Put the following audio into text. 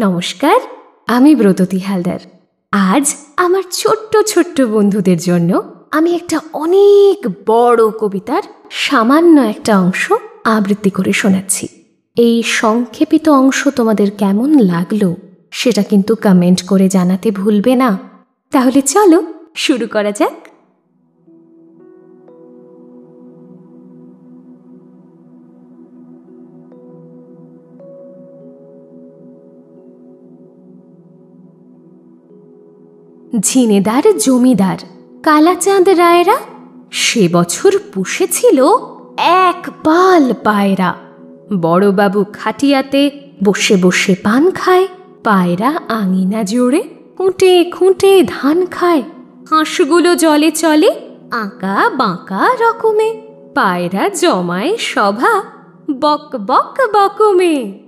নমস্কার, আমি ব্রততী হালদার। আজ আমার ছোট্ট ছোট্ট বন্ধুদের জন্য আমি একটা অনেক বড় কবিতার সামান্য একটা অংশ আবৃত্তি করে শোনাচ্ছি। এই সংক্ষেপিত অংশ তোমাদের কেমন লাগল সেটা কিন্তু কমেন্ট করে জানাতে ভুলবে না। তাহলে চলো শুরু করা যাক। ঝিনেদার জমিদার, কালাচাঁদ রায়রা, সে বছর পুষেছিল এক পাল পায়রা। বড়বাবু খাটিয়াতে বসে বসে পান খায়, পায়রা আঙিনা জোড়ে খুঁটে খুঁটে ধান খায়। হাঁসগুলো জলে চলে আঁকা বাঁকা রকমে, পায়রা জমায় সভা বক বক বকমে।